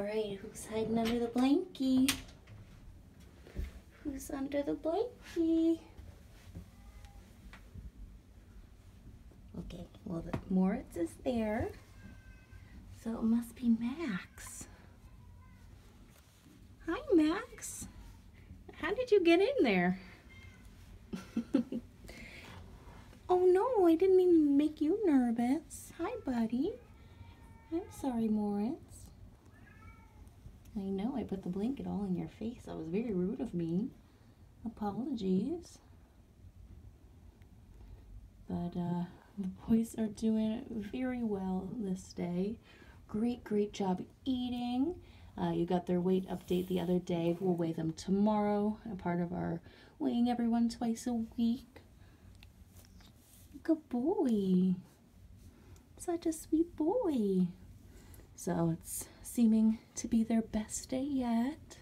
All right, who's hiding under the blankie? Who's under the blankie? Okay, well, the Moritz is there. So it must be Max. Hi, Max. How did you get in there? oh no, I didn't mean to make you nervous. Hi, buddy. I'm sorry, Moritz. I know I put the blanket all in your face. That was very rude of me. Apologies. But uh, the boys are doing very well this day. Great, great job eating. Uh, you got their weight update the other day. We'll weigh them tomorrow, a part of our weighing everyone twice a week. Good boy. Such a sweet boy. So it's seeming to be their best day yet.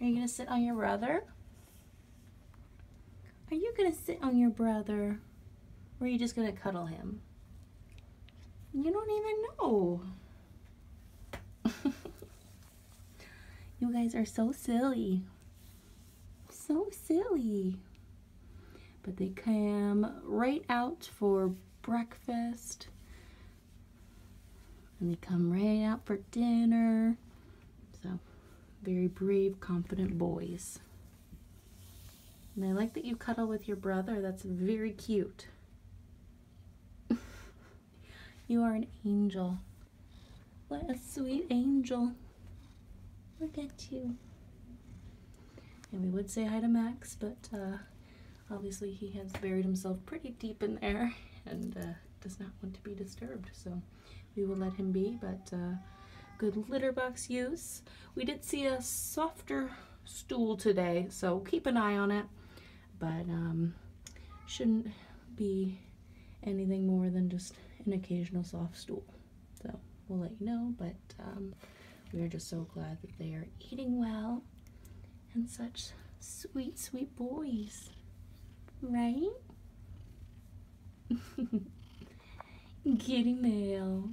Are you going to sit on your brother? Are you going to sit on your brother? Or are you just going to cuddle him? You don't even know. you guys are so silly. So silly. But they came right out for breakfast. And they come right out for dinner. So, very brave, confident boys. And I like that you cuddle with your brother. That's very cute. you are an angel. What a sweet angel. Look at you. And we would say hi to Max, but uh, obviously he has buried himself pretty deep in there and uh, does not want to be disturbed. So we will let him be, but uh, good litter box use. We did see a softer stool today, so keep an eye on it, but um, shouldn't be anything more than just an occasional soft stool. So we'll let you know, but um, we are just so glad that they are eating well and such sweet, sweet boys, right? Kitty mail.